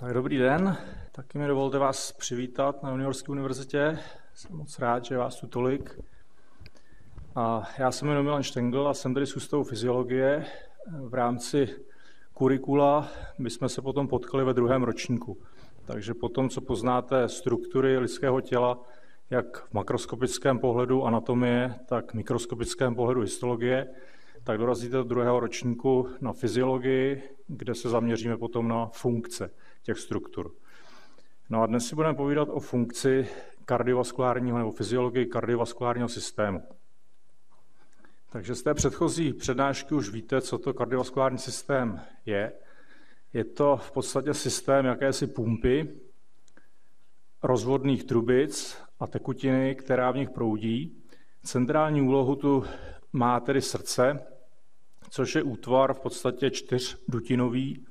Tak dobrý den, taky mi dovolte vás přivítat na Juniorské univerzitě. Jsem moc rád, že vás tu tolik. A já se jmenuji Milan Štengl a jsem tady z Ústavu fyziologie. V rámci kurikula my jsme se potom potkali ve druhém ročníku. Takže potom, co poznáte struktury lidského těla, jak v makroskopickém pohledu anatomie, tak v mikroskopickém pohledu histologie, tak dorazíte do druhého ročníku na fyziologii, kde se zaměříme potom na funkce těch struktur. No a dnes si budeme povídat o funkci kardiovaskulárního nebo fyziologii kardiovaskulárního systému. Takže z té předchozí přednášky už víte, co to kardiovaskulární systém je. Je to v podstatě systém jakési pumpy, rozvodných trubic a tekutiny, která v nich proudí. Centrální úlohu tu má tedy srdce, což je útvar v podstatě čtyřdutinový.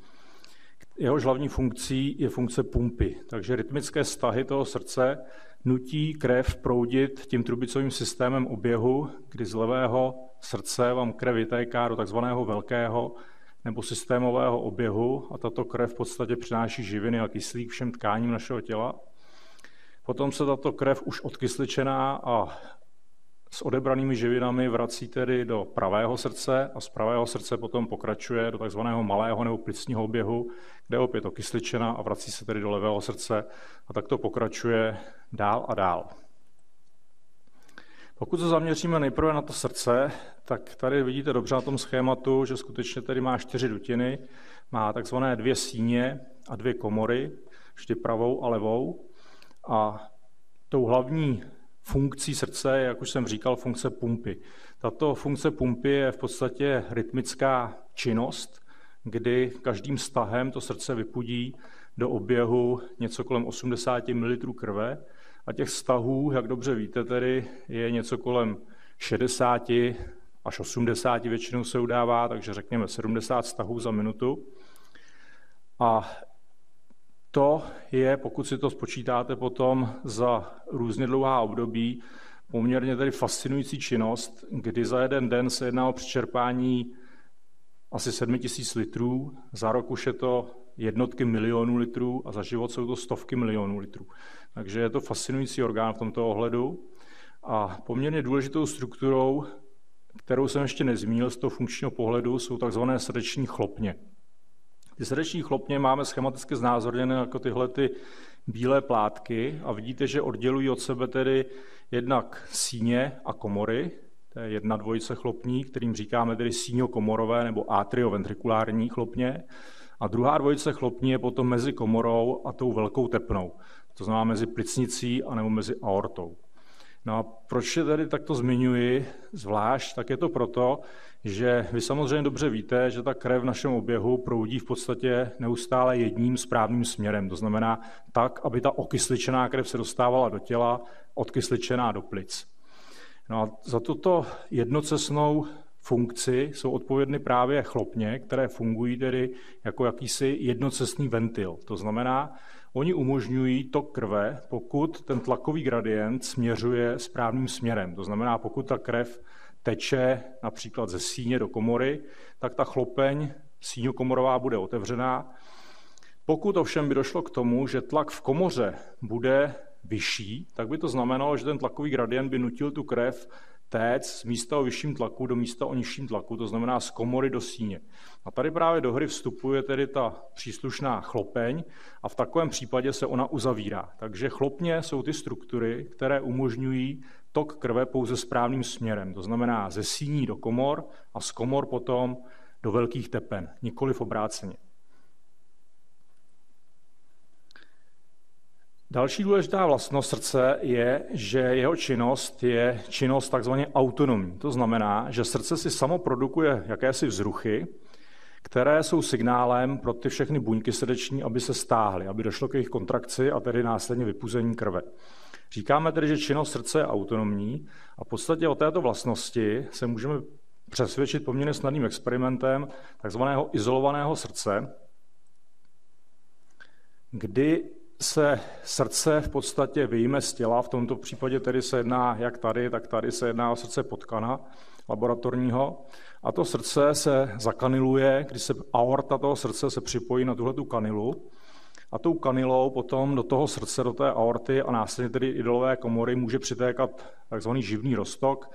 Jehož hlavní funkcí je funkce pumpy, takže rytmické stahy toho srdce nutí krev proudit tím trubicovým systémem oběhu, kdy z levého srdce vám krev vytéká do takzvaného velkého nebo systémového oběhu a tato krev v podstatě přináší živiny a kyslík všem tkáním našeho těla. Potom se tato krev už odkysličená a s odebranými živinami vrací tedy do pravého srdce a z pravého srdce potom pokračuje do takzvaného malého nebo plicního oběhu, kde je opět okysličena a vrací se tedy do levého srdce a tak to pokračuje dál a dál. Pokud se zaměříme nejprve na to srdce, tak tady vidíte dobře na tom schématu, že skutečně tady má čtyři dutiny, má takzvané dvě síně a dvě komory, vždy pravou a levou. A tou hlavní funkcí srdce jak už jsem říkal, funkce pumpy. Tato funkce pumpy je v podstatě rytmická činnost, kdy každým stahem to srdce vypudí do oběhu něco kolem 80 ml krve a těch stahů, jak dobře víte tedy, je něco kolem 60 až 80 většinou se udává, takže řekněme 70 stahů za minutu. A to je, pokud si to spočítáte potom za různě dlouhá období, poměrně tedy fascinující činnost, kdy za jeden den se jedná o přečerpání asi 7 tisíc litrů, za rok už je to jednotky milionů litrů a za život jsou to stovky milionů litrů. Takže je to fascinující orgán v tomto ohledu. A poměrně důležitou strukturou, kterou jsem ještě nezmínil z toho funkčního pohledu, jsou takzvané srdeční chlopně. Ty srdeční chlopně máme schematicky znázorněné jako tyhle ty bílé plátky a vidíte, že oddělují od sebe tedy jednak síně a komory, to je jedna dvojice chlopní, kterým říkáme tedy síňokomorové nebo atrioventrikulární chlopně. A druhá dvojice chlopní je potom mezi komorou a tou velkou tepnou, to znamená mezi plicnicí a nebo mezi aortou. No a proč je tady takto zmiňuji zvlášť, tak je to proto, že vy samozřejmě dobře víte, že ta krev v našem oběhu proudí v podstatě neustále jedním správným směrem. To znamená tak, aby ta okysličená krev se dostávala do těla, odkysličená do plic. No a za tuto jednocesnou funkci jsou odpovědny právě chlopně, které fungují tedy jako jakýsi jednocestný ventil. To znamená, oni umožňují tok krve, pokud ten tlakový gradient směřuje správným směrem. To znamená, pokud ta krev teče například ze síně do komory, tak ta chlopeň síňokomorová bude otevřená. Pokud ovšem by došlo k tomu, že tlak v komoře bude vyšší, tak by to znamenalo, že ten tlakový gradient by nutil tu krev téct z místa o vyšším tlaku do místa o nižším tlaku, to znamená z komory do síně. A tady právě do hry vstupuje tedy ta příslušná chlopeň a v takovém případě se ona uzavírá. Takže chlopně jsou ty struktury, které umožňují tok krve pouze správným směrem, to znamená ze síní do komor a z komor potom do velkých tepen, nikoli v obráceně. Další důležitá vlastnost srdce je, že jeho činnost je činnost takzvaně autonomní. To znamená, že srdce si samo produkuje jakési vzruchy, které jsou signálem pro ty všechny buňky srdeční, aby se stáhly, aby došlo k jejich kontrakci a tedy následně vypuzení krve. Říkáme tedy, že činnost srdce je autonomní a v podstatě o této vlastnosti se můžeme přesvědčit poměrně snadným experimentem takzvaného izolovaného srdce, kdy se srdce v podstatě vyjme z těla, v tomto případě tedy se jedná jak tady, tak tady se jedná o srdce potkana laboratorního. A to srdce se zakaniluje, když se aorta toho srdce se připojí na tuhletu kanilu a tou kanilou potom do toho srdce, do té aorty a následně tedy idolové komory může přitékat takzvaný živný roztok,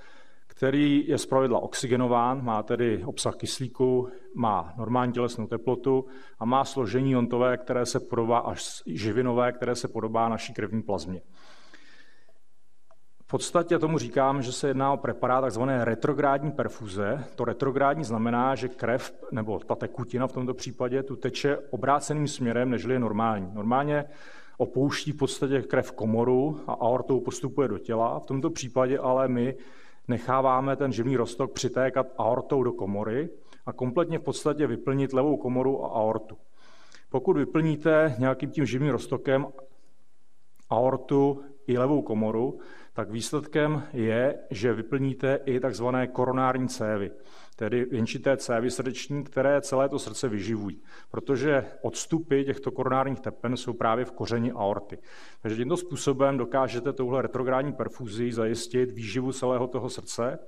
který je zpravidla oxygenován, má tedy obsah kyslíku, má normální tělesnou teplotu a má složení jontové, které se podobá až živinové, které se podobá naší krevní plazmě. V podstatě tomu říkám, že se jedná o preparát tzv. retrográdní perfuze. To retrográdní znamená, že krev, nebo ta tekutina v tomto případě, tu teče obráceným směrem, než je normální. Normálně opouští v podstatě krev komoru a aortou postupuje do těla. V tomto případě ale my necháváme ten živný roztok přitékat aortou do komory a kompletně v podstatě vyplnit levou komoru a aortu. Pokud vyplníte nějakým tím živým roztokem aortu i levou komoru, tak výsledkem je, že vyplníte i tzv. koronární cévy, tedy věnčité cévy srdeční, které celé to srdce vyživují, protože odstupy těchto koronárních tepen jsou právě v kořeni aorty. Takže tímto způsobem dokážete touhle retrográdní perfuzí zajistit výživu celého toho srdce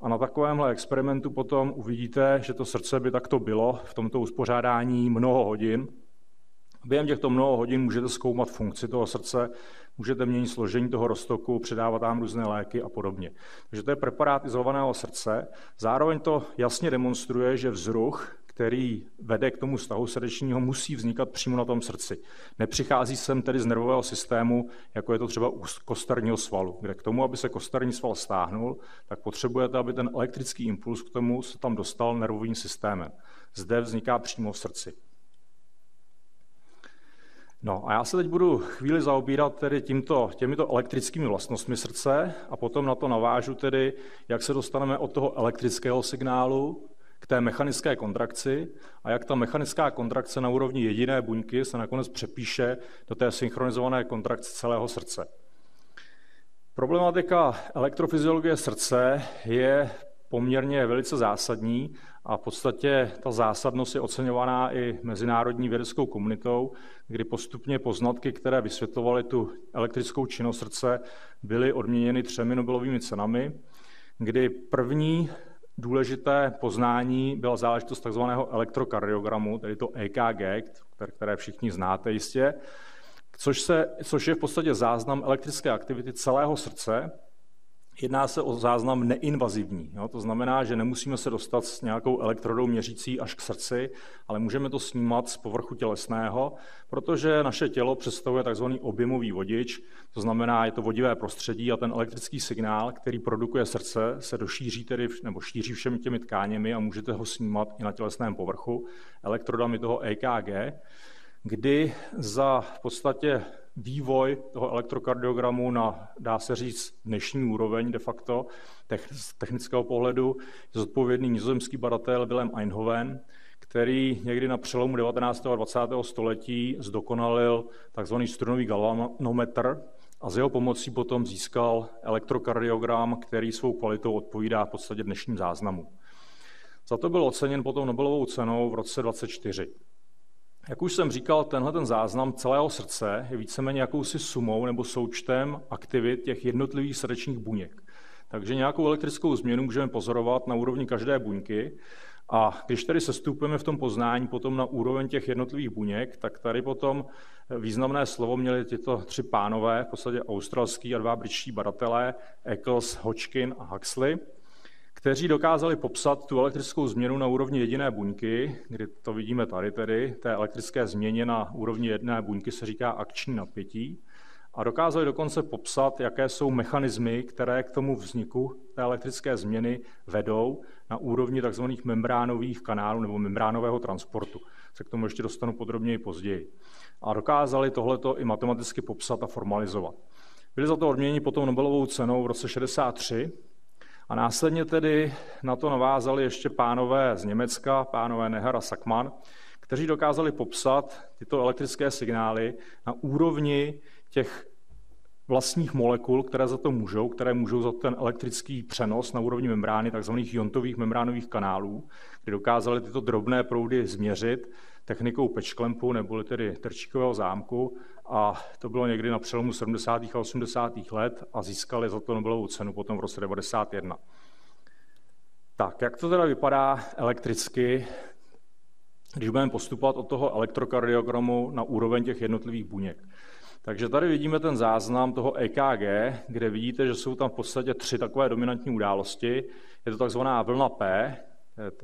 a na takovémhle experimentu potom uvidíte, že to srdce by takto bylo v tomto uspořádání mnoho hodin. Během těchto mnoho hodin můžete zkoumat funkci toho srdce, můžete měnit složení toho roztoku, předávat tam různé léky a podobně. Takže to je preparát izolovaného srdce. Zároveň to jasně demonstruje, že vzruch, který vede k tomu stahu srdečního, musí vznikat přímo na tom srdci. Nepřichází sem tedy z nervového systému, jako je to třeba u kosterního svalu, kde k tomu, aby se kosterní sval stáhnul, tak potřebujete, aby ten elektrický impuls k tomu se tam dostal nervovým systémem. Zde vzniká přímo v srdci. No a já se teď budu chvíli zaobírat tedy tímto, těmito elektrickými vlastnostmi srdce a potom na to navážu tedy, jak se dostaneme od toho elektrického signálu k té mechanické kontrakci a jak ta mechanická kontrakce na úrovni jediné buňky se nakonec přepíše do té synchronizované kontrakce celého srdce. Problematika elektrofyziologie srdce je poměrně velice zásadní a v podstatě ta zásadnost je oceňovaná i mezinárodní vědeckou komunitou, kdy postupně poznatky, které vysvětlovaly tu elektrickou činnost srdce, byly odměněny třemi Nobelovými cenami, kdy první důležité poznání byla záležitost tzv. elektrokardiogramu, tedy to EKG, které všichni znáte jistě, což, se, což je v podstatě záznam elektrické aktivity celého srdce, Jedná se o záznam neinvazivní. Jo? To znamená, že nemusíme se dostat s nějakou elektrodou měřící až k srdci, ale můžeme to snímat z povrchu tělesného, protože naše tělo představuje tzv. objemový vodič, to znamená, je to vodivé prostředí a ten elektrický signál, který produkuje srdce, se došíří tedy, nebo šíří všemi těmi tkáněmi a můžete ho snímat i na tělesném povrchu elektrodami toho EKG, kdy za v podstatě vývoj toho elektrokardiogramu na, dá se říct, dnešní úroveň de facto, z technického pohledu, je zodpovědný nizozemský badatel Willem Eindhoven, který někdy na přelomu 19. a 20. století zdokonalil tzv. strunový galvanometr a z jeho pomocí potom získal elektrokardiogram, který svou kvalitou odpovídá v podstatě dnešním záznamu. Za to byl oceněn potom Nobelovou cenou v roce 24. Jak už jsem říkal, tenhle ten záznam celého srdce je víceméně jakousi sumou nebo součtem aktivit těch jednotlivých srdečních buněk. Takže nějakou elektrickou změnu můžeme pozorovat na úrovni každé buňky a když tedy sestupujeme v tom poznání potom na úroveň těch jednotlivých buněk, tak tady potom významné slovo měli tyto tři pánové, v podstatě australský a dva britští badatelé, Eccles, Hodgkin a Huxley – kteří dokázali popsat tu elektrickou změnu na úrovni jediné buňky, kdy to vidíme tady tedy, té elektrické změně na úrovni jedné buňky se říká akční napětí, a dokázali dokonce popsat, jaké jsou mechanismy, které k tomu vzniku té elektrické změny vedou na úrovni tzv. membránových kanálů nebo membránového transportu. Se k tomu ještě dostanu podrobněji později. A dokázali tohleto i matematicky popsat a formalizovat. Byli za to odměněni potom Nobelovou cenou v roce 63 a následně tedy na to navázali ještě pánové z Německa, pánové Neher a Sackmann, kteří dokázali popsat tyto elektrické signály na úrovni těch vlastních molekul, které za to můžou, které můžou za ten elektrický přenos na úrovni membrány, takzvaných jontových membránových kanálů, kdy dokázali tyto drobné proudy změřit technikou pečklempu neboli tedy trčíkového zámku a to bylo někdy na přelomu 70. a 80. let a získali za to Nobelovou cenu potom v roce 1991. Tak, jak to teda vypadá elektricky, když budeme postupovat od toho elektrokardiogramu na úroveň těch jednotlivých buněk. Takže tady vidíme ten záznam toho EKG, kde vidíte, že jsou tam v podstatě tři takové dominantní události. Je to takzvaná vlna P,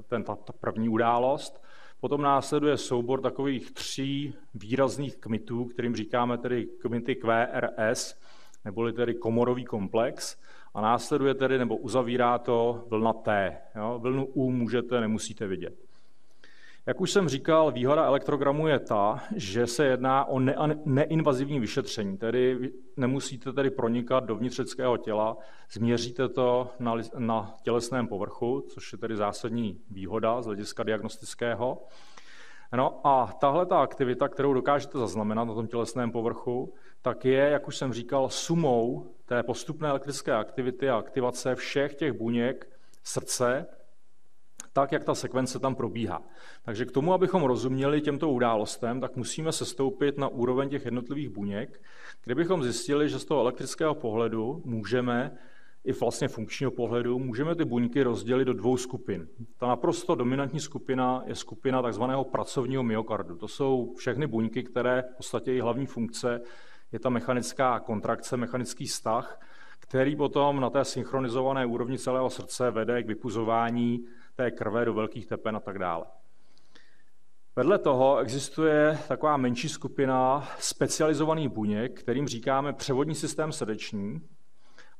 ten, ta, ta první událost. Potom následuje soubor takových tří výrazných kmitů, kterým říkáme tedy kmity QRS, neboli tedy komorový komplex. A následuje tedy, nebo uzavírá to vlna T. Jo? Vlnu U můžete, nemusíte vidět. Jak už jsem říkal, výhoda elektrogramu je ta, že se jedná o ne- neinvazivní vyšetření, tedy nemusíte tedy pronikat do vnitřeckého těla, změříte to na, na tělesném povrchu, což je tedy zásadní výhoda z hlediska diagnostického. No a tahle ta aktivita, kterou dokážete zaznamenat na tom tělesném povrchu, tak je, jak už jsem říkal, sumou té postupné elektrické aktivity a aktivace všech těch buněk srdce, tak, jak ta sekvence tam probíhá. Takže k tomu, abychom rozuměli těmto událostem, tak musíme se stoupit na úroveň těch jednotlivých buněk, kde bychom zjistili, že z toho elektrického pohledu můžeme i vlastně funkčního pohledu, můžeme ty buňky rozdělit do dvou skupin. Ta naprosto dominantní skupina je skupina takzvaného pracovního myokardu. To jsou všechny buňky, které v podstatě její hlavní funkce je ta mechanická kontrakce, mechanický vztah, který potom na té synchronizované úrovni celého srdce vede k vypuzování té krve do velkých tepen a tak dále. Vedle toho existuje taková menší skupina specializovaných buněk, kterým říkáme převodní systém srdeční.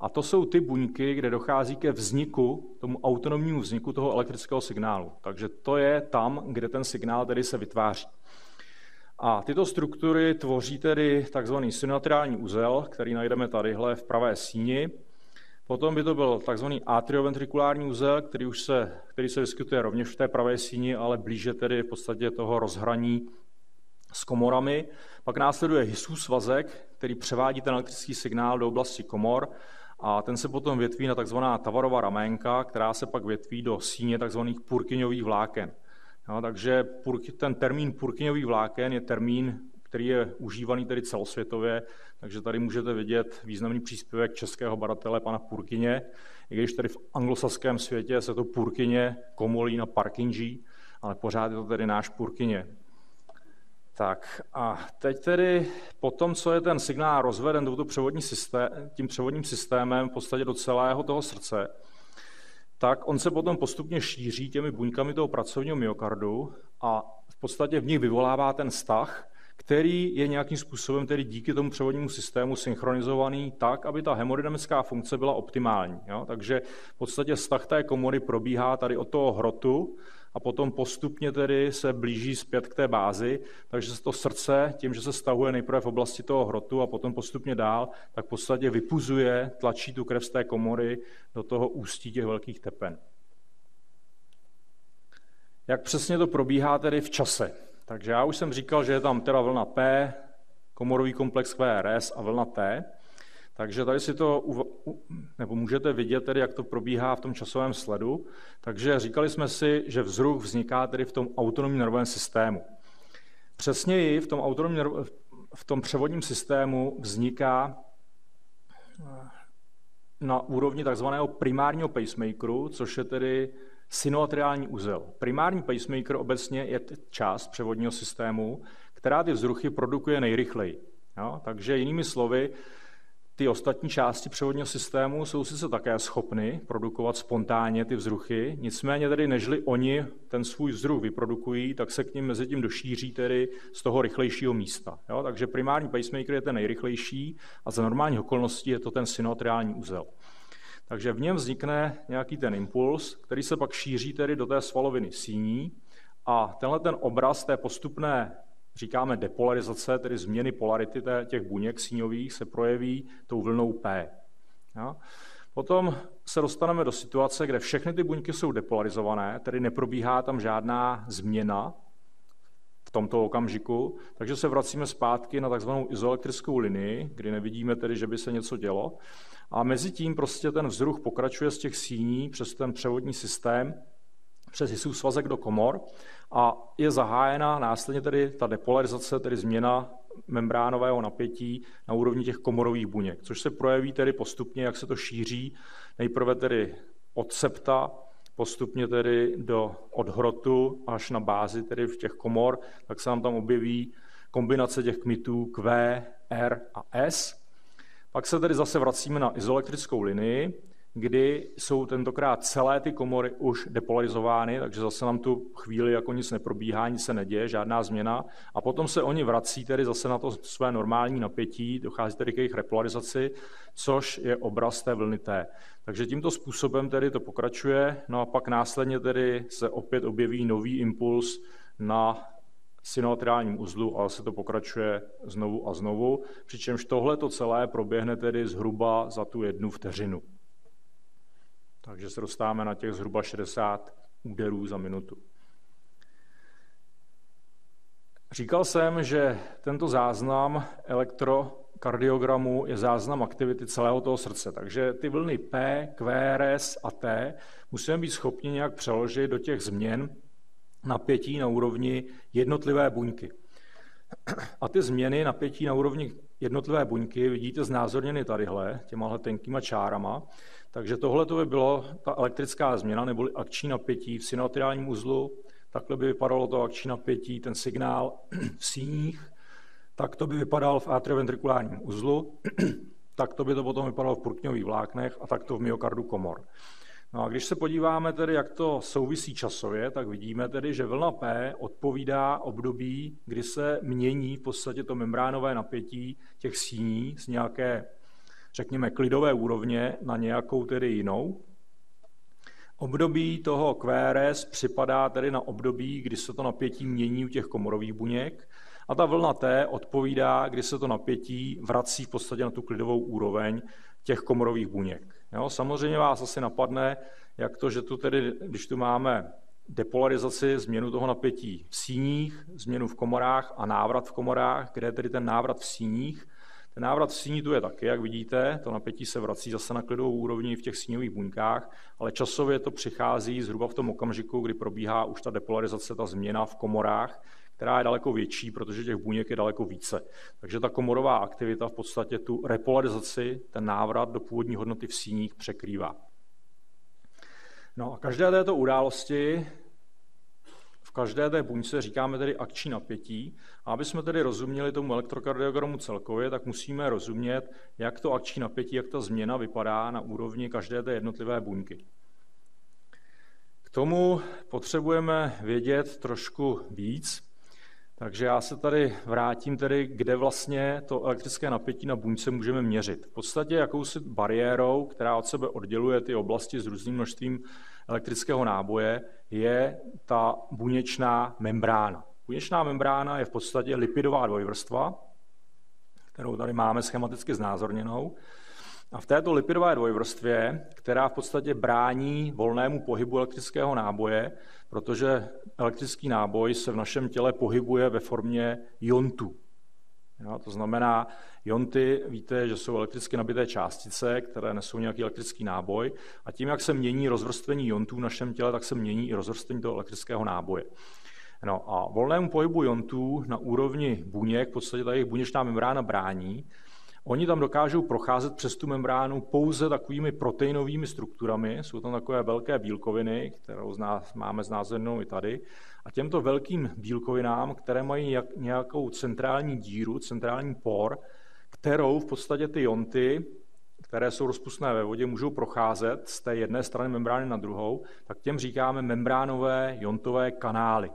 A to jsou ty buňky, kde dochází ke vzniku, tomu autonomnímu vzniku toho elektrického signálu. Takže to je tam, kde ten signál tedy se vytváří. A tyto struktury tvoří tedy takzvaný synoatriální úzel, který najdeme tadyhle v pravé síni. Potom by to byl tzv. atrioventrikulární úzel, který, už se, který se vyskytuje rovněž v té pravé síni, ale blíže tedy v podstatě toho rozhraní s komorami. Pak následuje Hysův svazek, který převádí ten elektrický signál do oblasti komor a ten se potom větví na tzv. tavarová raménka, která se pak větví do síně tzv. purkyňových vláken. No, takže ten termín purkyňový vláken je termín, který je užívaný tedy celosvětově, takže tady můžete vidět významný příspěvek českého badatele pana Purkyně, i když tady v anglosaském světě se to Purkyně komolí na Parkinji, ale pořád je to tedy náš Purkyně. Tak a teď tedy po tom, co je ten signál rozveden touto převodní systém, tím převodním systémem v podstatě do celého toho srdce, tak on se potom postupně šíří těmi buňkami toho pracovního myokardu a v podstatě v nich vyvolává ten vztah, který je nějakým způsobem tedy díky tomu převodnímu systému synchronizovaný tak, aby ta hemodynamická funkce byla optimální. Jo? Takže v podstatě vztah té komory probíhá tady od toho hrotu a potom postupně tedy se blíží zpět k té bázi, takže se to srdce, tím, že se stahuje nejprve v oblasti toho hrotu a potom postupně dál, tak v podstatě vypuzuje, tlačí tu krev z té komory do toho ústí těch velkých tepen. Jak přesně to probíhá tedy v čase? Takže já už jsem říkal, že je tam teda vlna P, komorový komplex QRS a vlna T. Takže tady si to, nebo můžete vidět tedy, jak to probíhá v tom časovém sledu. Takže říkali jsme si, že vzruch vzniká tedy v tom autonomním nervovém systému. Přesněji v tom, autonomním, v tom převodním systému vzniká eh, na úrovni takzvaného primárního pacemakeru, což je tedy synoatriální uzel. Primární pacemaker obecně je část převodního systému, která ty vzruchy produkuje nejrychleji. Jo? Takže jinými slovy, ty ostatní části převodního systému jsou sice také schopny produkovat spontánně ty vzruchy, nicméně tedy nežli oni ten svůj vzruch vyprodukují, tak se k ním mezi tím došíří tedy z toho rychlejšího místa. Jo? Takže primární pacemaker je ten nejrychlejší a za normálních okolností je to ten synoatriální uzel. Takže v něm vznikne nějaký ten impuls, který se pak šíří tedy do té svaloviny síní a tenhle ten obraz té postupné, říkáme depolarizace, tedy změny polarity těch buněk síňových, se projeví tou vlnou P. Ja? Potom se dostaneme do situace, kde všechny ty buňky jsou depolarizované, tedy neprobíhá tam žádná změna tomto okamžiku, takže se vracíme zpátky na takzvanou izoelektrickou linii, kdy nevidíme tedy, že by se něco dělo. A mezi tím prostě ten vzruch pokračuje z těch síní přes ten převodní systém, přes Hisův svazek do komor a je zahájena následně tedy ta depolarizace, tedy změna membránového napětí na úrovni těch komorových buněk, což se projeví tedy postupně, jak se to šíří, nejprve tedy od septa postupně tedy do odhrotu až na bázi tedy v těch komor, tak se nám tam objeví kombinace těch kmitů Q, R a S. Pak se tedy zase vracíme na izoelektrickou linii, kdy jsou tentokrát celé ty komory už depolarizovány, takže zase nám tu chvíli jako nic neprobíhá, nic se neděje, žádná změna. A potom se oni vrací tedy zase na to své normální napětí, dochází tedy k jejich repolarizaci, což je obraz té vlny. Takže tímto způsobem tedy to pokračuje, no a pak následně tedy se opět objeví nový impuls na synoatriálním uzlu, ale se to pokračuje znovu a znovu, přičemž tohle to celé proběhne tedy zhruba za tu jednu vteřinu. Takže se dostáváme na těch zhruba 60 úderů za minutu. Říkal jsem, že tento záznam elektrokardiogramu je záznam aktivity celého toho srdce. Takže ty vlny P, Q, S a T musíme být schopni nějak přeložit do těch změn napětí na úrovni jednotlivé buňky. A ty změny napětí na úrovni jednotlivé buňky vidíte znázorněny tadyhle, těmahle tenkýma čárama. Takže tohle by bylo ta elektrická změna neboli akční napětí v synoatriálním uzlu. Takhle by vypadalo to akční napětí, ten signál v síních. Tak to by vypadal v atrioventrikulárním uzlu. tak to by to potom vypadalo v prkňových vláknech a tak to v myokardu komor. No a když se podíváme tedy, jak to souvisí časově, tak vidíme tedy, že vlna P odpovídá období, kdy se mění v podstatě to membránové napětí těch síní z nějaké řekněme, klidové úrovně na nějakou tedy jinou. Období toho QRS připadá tedy na období, kdy se to napětí mění u těch komorových buněk a ta vlna T odpovídá, kdy se to napětí vrací v podstatě na tu klidovou úroveň těch komorových buněk. Jo, samozřejmě vás asi napadne, jak to, že tu tedy, když tu máme depolarizaci, změnu toho napětí v síních, změnu v komorách a návrat v komorách, kde je tedy ten návrat v síních, ten návrat v síní tu je taky, jak vidíte, to napětí se vrací zase na klidovou úrovni v těch síňových buňkách, ale časově to přichází zhruba v tom okamžiku, kdy probíhá už ta depolarizace, ta změna v komorách, která je daleko větší, protože těch buněk je daleko více. Takže ta komorová aktivita v podstatě tu repolarizaci, ten návrat do původní hodnoty v síních překrývá. No a každé této události každé té buňce říkáme tedy akční napětí. A aby jsme tedy rozuměli tomu elektrokardiogramu celkově, tak musíme rozumět, jak to akční napětí, jak ta změna vypadá na úrovni každé té jednotlivé buňky. K tomu potřebujeme vědět trošku víc, takže já se tady vrátím tedy, kde vlastně to elektrické napětí na buňce můžeme měřit. V podstatě jakousi bariérou, která od sebe odděluje ty oblasti s různým množstvím elektrického náboje, je ta buněčná membrána. Buněčná membrána je v podstatě lipidová dvojvrstva, kterou tady máme schematicky znázorněnou. A v této lipidové dvojvrstvě, která v podstatě brání volnému pohybu elektrického náboje, protože elektrický náboj se v našem těle pohybuje ve formě iontu. Jo, to znamená, ionty, víte, že jsou elektricky nabité částice, které nesou nějaký elektrický náboj a tím, jak se mění rozvrstvení iontů v našem těle, tak se mění i rozvrstvení toho elektrického náboje. No a volnému pohybu iontů na úrovni buněk, v podstatě ta jejich buněčná membrána brání, Oni tam dokážou procházet přes tu membránu pouze takovými proteinovými strukturami, jsou tam takové velké bílkoviny, kterou z nás máme znázornou i tady, a těmto velkým bílkovinám, které mají nějakou centrální díru, centrální por, kterou v podstatě ty jonty, které jsou rozpustné ve vodě, můžou procházet z té jedné strany membrány na druhou, tak těm říkáme membránové jontové kanály.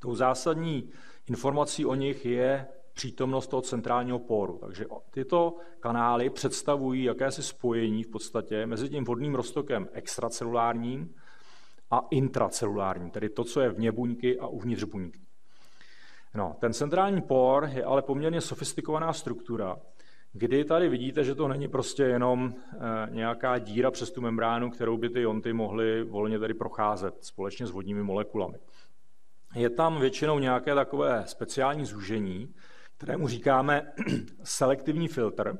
Tou zásadní informací o nich je přítomnost toho centrálního póru. Takže tyto kanály představují jakési spojení v podstatě mezi tím vodným roztokem extracelulárním a intracelulárním, tedy to, co je vně buňky a uvnitř buňky. No, ten centrální por je ale poměrně sofistikovaná struktura, kdy tady vidíte, že to není prostě jenom e, nějaká díra přes tu membránu, kterou by ty jonty mohly volně tady procházet společně s vodními molekulami. Je tam většinou nějaké takové speciální zúžení, kterému říkáme selektivní filtr.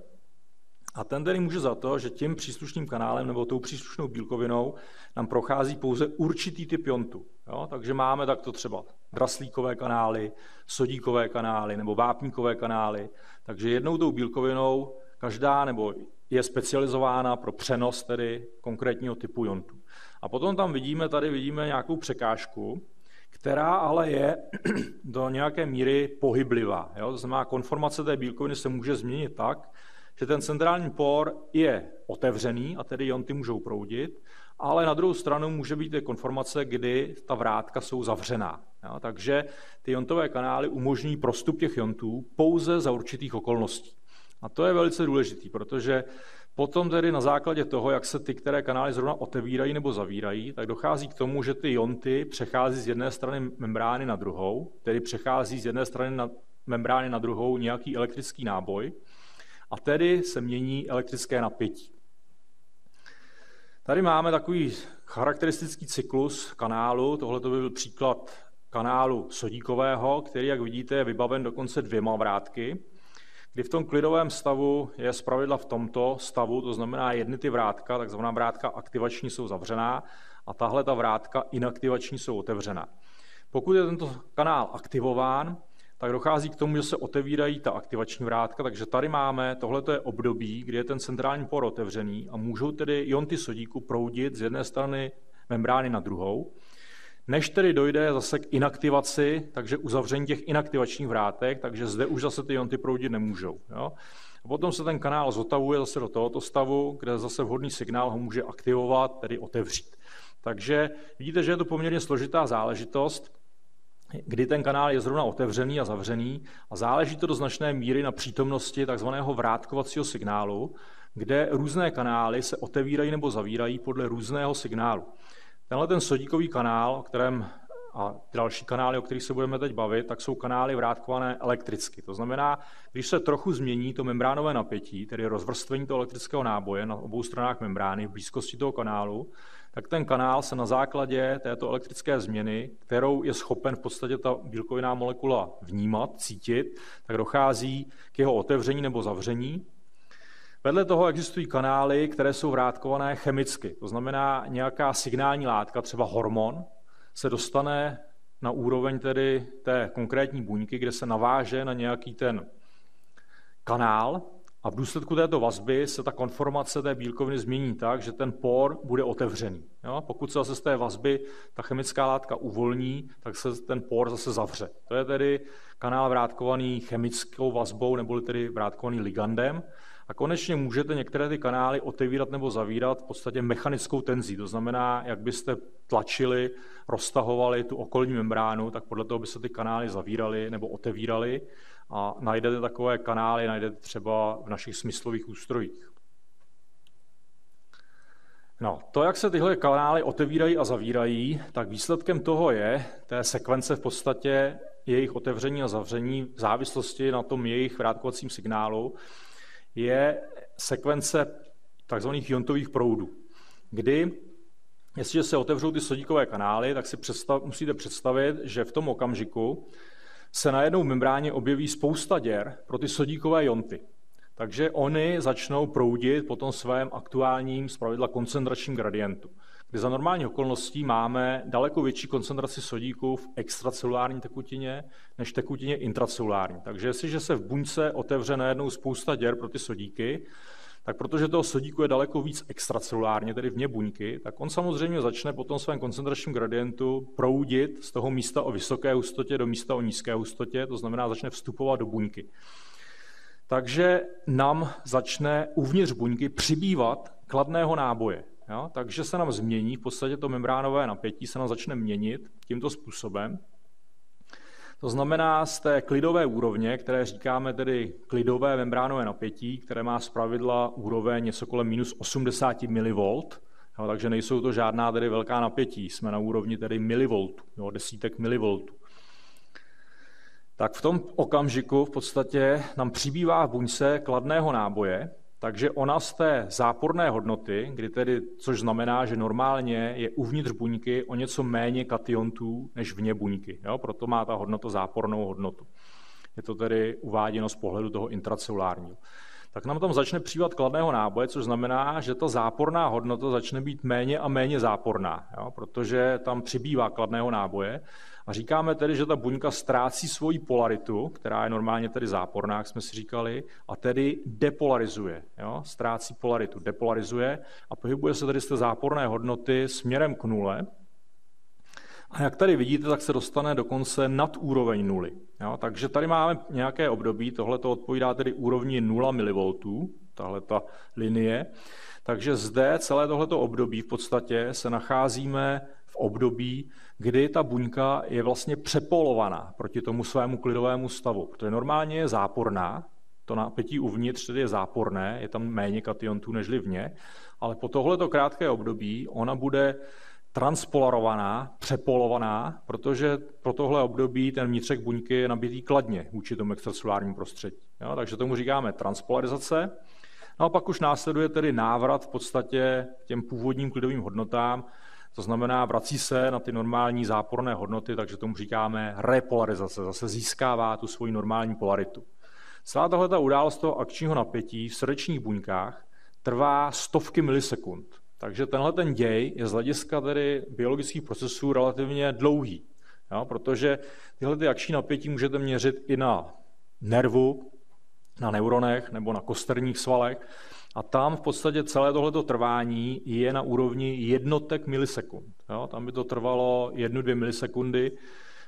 A ten tedy může za to, že tím příslušným kanálem nebo tou příslušnou bílkovinou nám prochází pouze určitý typ jontu. Jo? Takže máme takto třeba draslíkové kanály, sodíkové kanály nebo vápníkové kanály. Takže jednou tou bílkovinou každá nebo je specializována pro přenos tedy konkrétního typu jontu. A potom tam vidíme, tady vidíme nějakou překážku, která ale je do nějaké míry pohyblivá. Jo? To znamená, konformace té bílkoviny se může změnit tak, že ten centrální por je otevřený a tedy jonty můžou proudit, ale na druhou stranu může být i konformace, kdy ta vrátka jsou zavřená. Jo? Takže ty jontové kanály umožní prostup těch jontů pouze za určitých okolností. A to je velice důležitý, protože potom tedy na základě toho, jak se ty, které kanály zrovna otevírají nebo zavírají, tak dochází k tomu, že ty jonty přechází z jedné strany membrány na druhou, tedy přechází z jedné strany na membrány na druhou nějaký elektrický náboj a tedy se mění elektrické napětí. Tady máme takový charakteristický cyklus kanálu. Tohle by byl příklad kanálu sodíkového, který, jak vidíte, je vybaven dokonce dvěma vrátky, kdy v tom klidovém stavu je zpravidla v tomto stavu, to znamená jedny ty vrátka, takzvaná vrátka aktivační jsou zavřená a tahle ta vrátka inaktivační jsou otevřená. Pokud je tento kanál aktivován, tak dochází k tomu, že se otevírají ta aktivační vrátka, takže tady máme, tohle je období, kdy je ten centrální por otevřený a můžou tedy ionty sodíku proudit z jedné strany membrány na druhou. Než tedy dojde zase k inaktivaci, takže uzavření těch inaktivačních vrátek, takže zde už zase ty ionty proudit nemůžou. Jo? A potom se ten kanál zotavuje zase do tohoto stavu, kde zase vhodný signál ho může aktivovat, tedy otevřít. Takže vidíte, že je to poměrně složitá záležitost, kdy ten kanál je zrovna otevřený a zavřený a záleží to do značné míry na přítomnosti takzvaného vrátkovacího signálu, kde různé kanály se otevírají nebo zavírají podle různého signálu. Tenhle ten sodíkový kanál, o kterém a další kanály, o kterých se budeme teď bavit, tak jsou kanály vrátkované elektricky. To znamená, když se trochu změní to membránové napětí, tedy rozvrstvení toho elektrického náboje na obou stranách membrány v blízkosti toho kanálu, tak ten kanál se na základě této elektrické změny, kterou je schopen v podstatě ta bílkoviná molekula vnímat, cítit, tak dochází k jeho otevření nebo zavření. Vedle toho existují kanály, které jsou vrátkované chemicky. To znamená, nějaká signální látka, třeba hormon, se dostane na úroveň tedy té konkrétní buňky, kde se naváže na nějaký ten kanál a v důsledku této vazby se ta konformace té bílkoviny změní tak, že ten por bude otevřený. Jo? Pokud se zase z té vazby ta chemická látka uvolní, tak se ten por zase zavře. To je tedy kanál vrátkovaný chemickou vazbou, neboli tedy vrátkovaný ligandem. A konečně můžete některé ty kanály otevírat nebo zavírat v podstatě mechanickou tenzí. To znamená, jak byste tlačili, roztahovali tu okolní membránu, tak podle toho by se ty kanály zavíraly nebo otevíraly a najdete takové kanály, najdete třeba v našich smyslových ústrojích. No, to, jak se tyhle kanály otevírají a zavírají, tak výsledkem toho je té sekvence v podstatě jejich otevření a zavření v závislosti na tom jejich vrátkovacím signálu, je sekvence tzv. jontových proudů, kdy jestliže se otevřou ty sodíkové kanály, tak si představ, musíte představit, že v tom okamžiku se na jednou membráně objeví spousta děr pro ty sodíkové jonty. Takže oni začnou proudit po tom svém aktuálním zpravidla koncentračním gradientu, kdy za normální okolností máme daleko větší koncentraci sodíků v extracelulární tekutině než tekutině intracelulární. Takže jestliže se v buňce otevře najednou spousta děr pro ty sodíky, tak protože toho sodíku je daleko víc extracelulárně, tedy vně buňky, tak on samozřejmě začne po tom svém koncentračním gradientu proudit z toho místa o vysoké hustotě do místa o nízké hustotě, to znamená začne vstupovat do buňky. Takže nám začne uvnitř buňky přibývat kladného náboje. Jo? Takže se nám změní, v podstatě to membránové napětí se nám začne měnit tímto způsobem. To znamená z té klidové úrovně, které říkáme tedy klidové membránové napětí, které má pravidla úroveň něco kolem minus 80 mV, jo, takže nejsou to žádná tedy velká napětí, jsme na úrovni tedy milivoltů, jo, desítek milivoltů. Tak v tom okamžiku v podstatě nám přibývá v buňce kladného náboje, takže ona z té záporné hodnoty, kdy tedy, což znamená, že normálně je uvnitř buňky o něco méně kationtů než vně buňky. Jo? Proto má ta hodnota zápornou hodnotu. Je to tedy uváděno z pohledu toho intracelulárního. Tak nám tam začne přibývat kladného náboje, což znamená, že ta záporná hodnota začne být méně a méně záporná, jo? protože tam přibývá kladného náboje. A říkáme tedy, že ta buňka ztrácí svoji polaritu, která je normálně tedy záporná, jak jsme si říkali, a tedy depolarizuje. Jo? Ztrácí polaritu, depolarizuje a pohybuje se tedy z té záporné hodnoty směrem k nule, a jak tady vidíte, tak se dostane dokonce nad úroveň nuly. Jo, takže tady máme nějaké období, tohle to odpovídá tedy úrovni 0 mV, tahle ta linie. Takže zde celé tohleto období v podstatě se nacházíme v období, kdy ta buňka je vlastně přepolovaná proti tomu svému klidovému stavu. To je normálně záporná, to napětí uvnitř tedy je záporné, je tam méně kationtů než vně, ale po tohleto krátké období ona bude transpolarovaná, přepolovaná, protože pro tohle období ten vnitřek buňky je nabitý kladně vůči tomu extracelulárnímu prostředí. Jo, takže tomu říkáme transpolarizace. No a pak už následuje tedy návrat v podstatě těm původním klidovým hodnotám, to znamená, vrací se na ty normální záporné hodnoty, takže tomu říkáme repolarizace, zase získává tu svoji normální polaritu. Celá tahle událost toho akčního napětí v srdečních buňkách trvá stovky milisekund. Takže tenhle ten děj je z hlediska tedy biologických procesů relativně dlouhý, jo, protože tyhle ty akční napětí můžete měřit i na nervu, na neuronech nebo na kosterních svalech. A tam v podstatě celé tohleto trvání je na úrovni jednotek milisekund. Jo, tam by to trvalo jednu, dvě milisekundy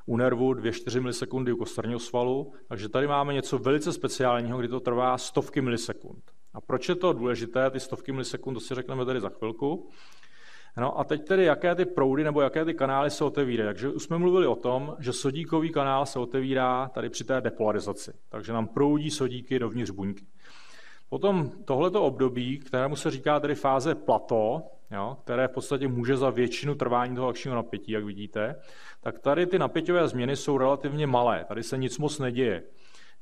u nervu, dvě, čtyři milisekundy u kosterního svalu. Takže tady máme něco velice speciálního, kdy to trvá stovky milisekund. A proč je to důležité, ty stovky milisekund, to si řekneme tady za chvilku. No a teď tedy, jaké ty proudy nebo jaké ty kanály se otevírají. Takže už jsme mluvili o tom, že sodíkový kanál se otevírá tady při té depolarizaci. Takže nám proudí sodíky dovnitř buňky. Potom tohleto období, kterému se říká tedy fáze plato, jo, které v podstatě může za většinu trvání toho akčního napětí, jak vidíte, tak tady ty napěťové změny jsou relativně malé. Tady se nic moc neděje.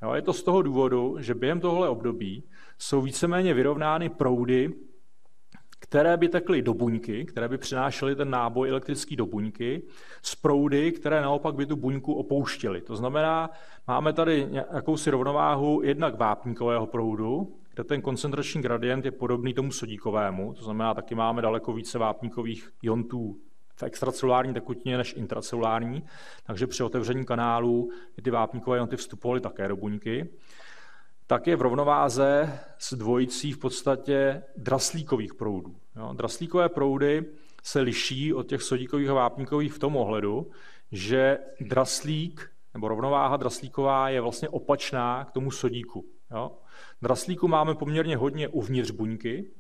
Jo, je to z toho důvodu, že během tohle období jsou víceméně vyrovnány proudy, které by tekly do buňky, které by přinášely ten náboj elektrický do buňky, z proudy, které naopak by tu buňku opouštěly. To znamená, máme tady jakousi rovnováhu jednak vápníkového proudu, kde ten koncentrační gradient je podobný tomu sodíkovému, to znamená, taky máme daleko více vápníkových iontů v extracelulární tekutině než intracelulární, takže při otevření kanálu ty vápníkové ionty vstupovaly také do buňky. Tak je v rovnováze s dvojicí v podstatě draslíkových proudů. Jo, draslíkové proudy se liší od těch sodíkových a vápníkových v tom ohledu, že draslík nebo rovnováha draslíková je vlastně opačná k tomu sodíku. Jo. Draslíku máme poměrně hodně uvnitř buňky,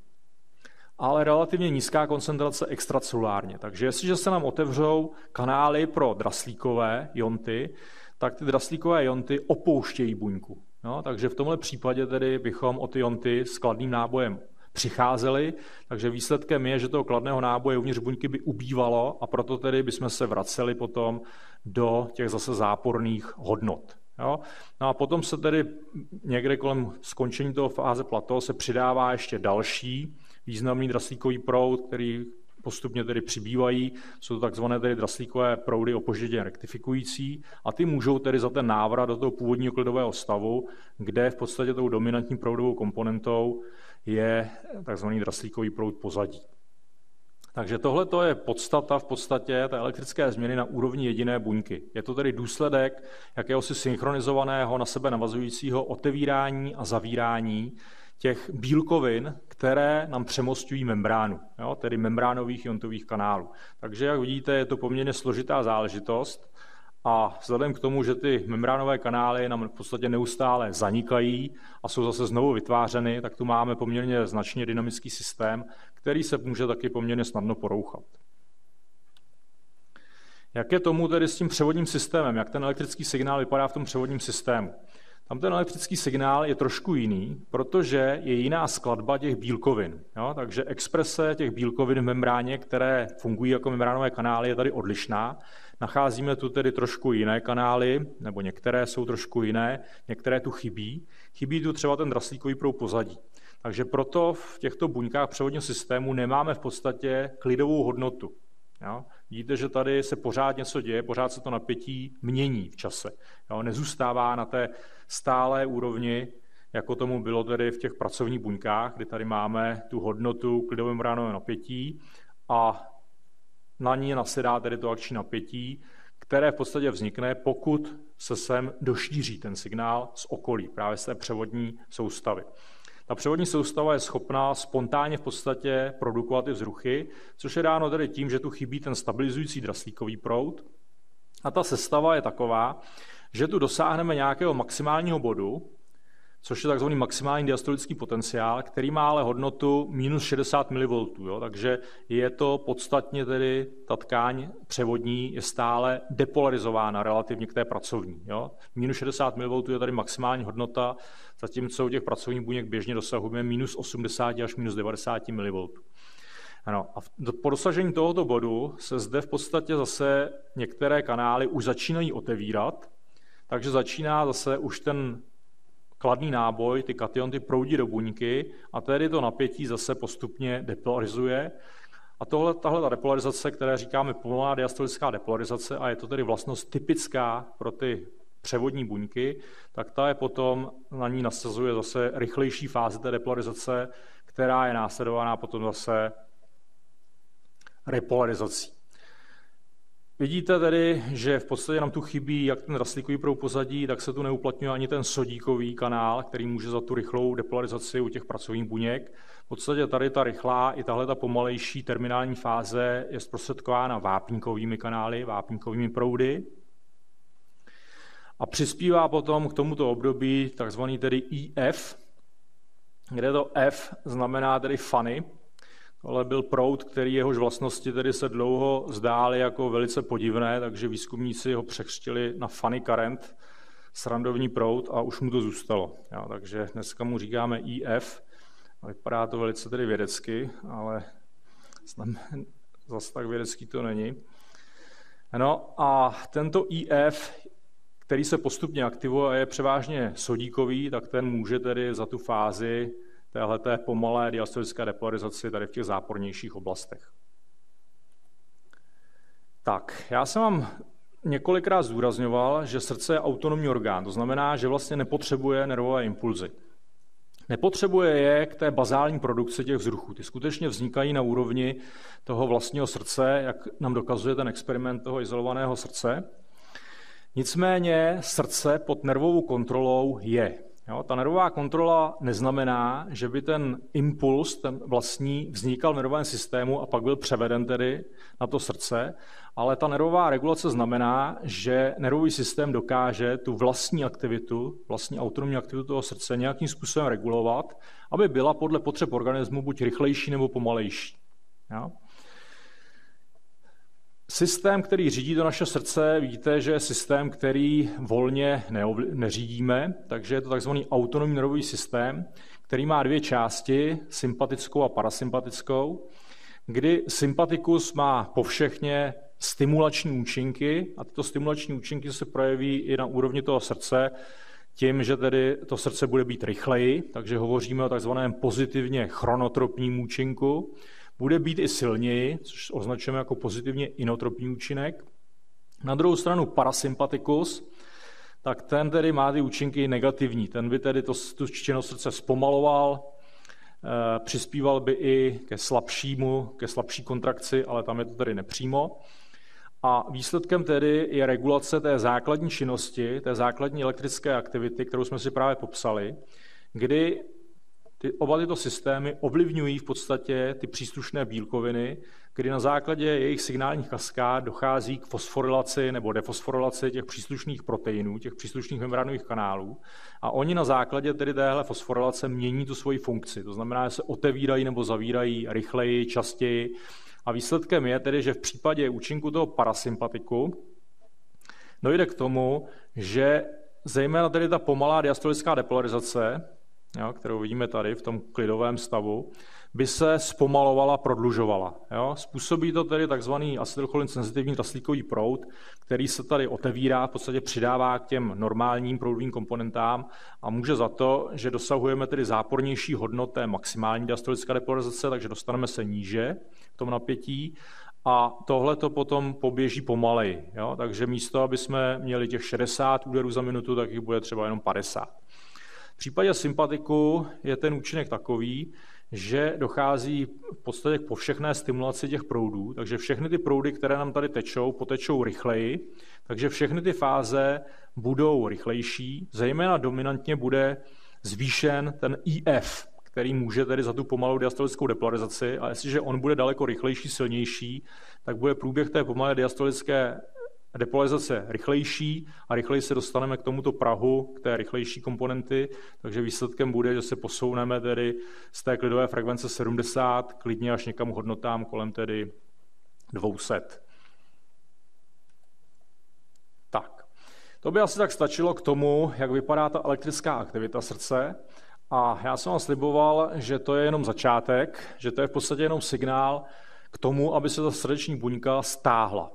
ale relativně nízká koncentrace extracelulárně. Takže jestliže se nám otevřou kanály pro draslíkové jonty, tak ty draslíkové jonty opouštějí buňku. No, takže v tomhle případě tedy bychom o ty jonty s kladným nábojem přicházeli, takže výsledkem je, že toho kladného náboje uvnitř buňky by ubývalo a proto tedy bychom se vraceli potom do těch zase záporných hodnot. Jo? No a potom se tedy někde kolem skončení toho fáze plato se přidává ještě další významný draslíkový proud, který postupně tedy přibývají. Jsou to takzvané tedy draslíkové proudy opožděně rektifikující a ty můžou tedy za ten návrat do toho původního klidového stavu, kde v podstatě tou dominantní proudovou komponentou je takzvaný draslíkový proud pozadí. Takže tohle je podstata v podstatě té elektrické změny na úrovni jediné buňky. Je to tedy důsledek jakéhosi synchronizovaného na sebe navazujícího otevírání a zavírání těch bílkovin, které nám přemostují membránu, jo, tedy membránových iontových kanálů. Takže, jak vidíte, je to poměrně složitá záležitost a vzhledem k tomu, že ty membránové kanály nám v podstatě neustále zanikají a jsou zase znovu vytvářeny, tak tu máme poměrně značně dynamický systém, který se může taky poměrně snadno porouchat. Jak je tomu tedy s tím převodním systémem? Jak ten elektrický signál vypadá v tom převodním systému? Tam ten elektrický signál je trošku jiný, protože je jiná skladba těch bílkovin. Jo? Takže exprese těch bílkovin v membráně, které fungují jako membránové kanály, je tady odlišná. Nacházíme tu tedy trošku jiné kanály, nebo některé jsou trošku jiné, některé tu chybí. Chybí tu třeba ten draslíkový proud pozadí. Takže proto v těchto buňkách převodního systému nemáme v podstatě klidovou hodnotu. Jo? Vidíte, že tady se pořád něco děje, pořád se to napětí mění v čase. Jo? Nezůstává na té stálé úrovni jako tomu bylo tedy v těch pracovních buňkách, kdy tady máme tu hodnotu klidového membránového napětí a na ní nasedá tedy to akční napětí, které v podstatě vznikne, pokud se sem došíří ten signál z okolí, právě z té převodní soustavy. Ta převodní soustava je schopná spontánně v podstatě produkovat i vzruchy, což je dáno tedy tím, že tu chybí ten stabilizující draslíkový proud. A ta sestava je taková, že tu dosáhneme nějakého maximálního bodu, což je takzvaný maximální diastolický potenciál, který má ale hodnotu minus 60 mV. Jo? Takže je to podstatně tedy, ta tkáň převodní je stále depolarizována relativně k té pracovní. Jo? Minus 60 mV je tady maximální hodnota, zatímco u těch pracovních buněk běžně dosahujeme minus 80 až minus 90 mV. Ano, a po dosažení tohoto bodu se zde v podstatě zase některé kanály už začínají otevírat, takže začíná zase už ten kladný náboj, ty kationty proudí do buňky a tedy to napětí zase postupně depolarizuje. A tohle, tahle ta depolarizace, které říkáme pomalá diastolická depolarizace, a je to tedy vlastnost typická pro ty převodní buňky, tak ta je potom, na ní nasazuje zase rychlejší fáze té depolarizace, která je následovaná potom zase repolarizací. Vidíte tedy, že v podstatě nám tu chybí jak ten rastlíkový proud pozadí, tak se tu neuplatňuje ani ten sodíkový kanál, který může za tu rychlou depolarizaci u těch pracovních buněk. V podstatě tady ta rychlá i tahle ta pomalejší terminální fáze je zprostředkována vápníkovými kanály, vápníkovými proudy. A přispívá potom k tomuto období takzvaný tedy IF, kde to F znamená tedy funny, ale byl proud, který jehož vlastnosti tedy se dlouho zdály jako velice podivné, takže výzkumníci ho překřtili na funny current, srandovní proud a už mu to zůstalo. Ja, takže dneska mu říkáme IF, vypadá to velice tedy vědecky, ale zase tak vědecký to není. No a tento IF, který se postupně aktivuje a je převážně sodíkový, tak ten může tedy za tu fázi téhleté pomalé diastolické depolarizaci tady v těch zápornějších oblastech. Tak, já jsem vám několikrát zdůrazňoval, že srdce je autonomní orgán, to znamená, že vlastně nepotřebuje nervové impulzy. Nepotřebuje je k té bazální produkci těch vzruchů. Ty skutečně vznikají na úrovni toho vlastního srdce, jak nám dokazuje ten experiment toho izolovaného srdce. Nicméně srdce pod nervovou kontrolou je. Jo, ta nervová kontrola neznamená, že by ten impuls, ten vlastní, vznikal v nervovém systému a pak byl převeden tedy na to srdce, ale ta nervová regulace znamená, že nervový systém dokáže tu vlastní aktivitu, vlastní autonomní aktivitu toho srdce nějakým způsobem regulovat, aby byla podle potřeb organismu buď rychlejší nebo pomalejší. Jo? Systém, který řídí to naše srdce, víte, že je systém, který volně neřídíme, takže je to takzvaný autonomní nervový systém, který má dvě části, sympatickou a parasympatickou, kdy sympatikus má povšechně stimulační účinky a tyto stimulační účinky se projeví i na úrovni toho srdce tím, že tedy to srdce bude být rychleji, takže hovoříme o takzvaném pozitivně chronotropním účinku, bude být i silněji, což označujeme jako pozitivně inotropní účinek. Na druhou stranu parasympatikus, tak ten tedy má ty účinky negativní. Ten by tedy to, tu činnost srdce zpomaloval, e, přispíval by i ke slabšímu, ke slabší kontrakci, ale tam je to tedy nepřímo. A výsledkem tedy je regulace té základní činnosti, té základní elektrické aktivity, kterou jsme si právě popsali, kdy ty, oba tyto systémy ovlivňují v podstatě ty příslušné bílkoviny, kdy na základě jejich signálních kaskád dochází k fosforilaci nebo defosforilaci těch příslušných proteinů, těch příslušných membránových kanálů. A oni na základě tedy téhle fosforilace mění tu svoji funkci. To znamená, že se otevírají nebo zavírají rychleji, častěji. A výsledkem je tedy, že v případě účinku toho parasympatiku dojde k tomu, že zejména tedy ta pomalá diastolická depolarizace, jo, kterou vidíme tady v tom klidovém stavu, by se zpomalovala, prodlužovala. Jo. Způsobí to tedy takzvaný acetylcholin senzitivní traslíkový proud, který se tady otevírá, v podstatě přidává k těm normálním proudovým komponentám a může za to, že dosahujeme tedy zápornější hodnoty maximální diastolická depolarizace, takže dostaneme se níže v tom napětí a tohle to potom poběží pomaleji. Jo? Takže místo, aby jsme měli těch 60 úderů za minutu, tak jich bude třeba jenom 50. V případě sympatiku je ten účinek takový, že dochází v podstatě k povšechné stimulaci těch proudů, takže všechny ty proudy, které nám tady tečou, potečou rychleji, takže všechny ty fáze budou rychlejší, zejména dominantně bude zvýšen ten IF, který může tedy za tu pomalou diastolickou depolarizaci a jestliže on bude daleko rychlejší, silnější, tak bude průběh té pomalé diastolické depolarizace rychlejší a rychleji se dostaneme k tomuto Prahu, k té rychlejší komponenty, takže výsledkem bude, že se posouneme tedy z té klidové frekvence 70 klidně až někam hodnotám kolem tedy 200. Tak, to by asi tak stačilo k tomu, jak vypadá ta elektrická aktivita srdce. A já jsem vám sliboval, že to je jenom začátek, že to je v podstatě jenom signál k tomu, aby se ta srdeční buňka stáhla.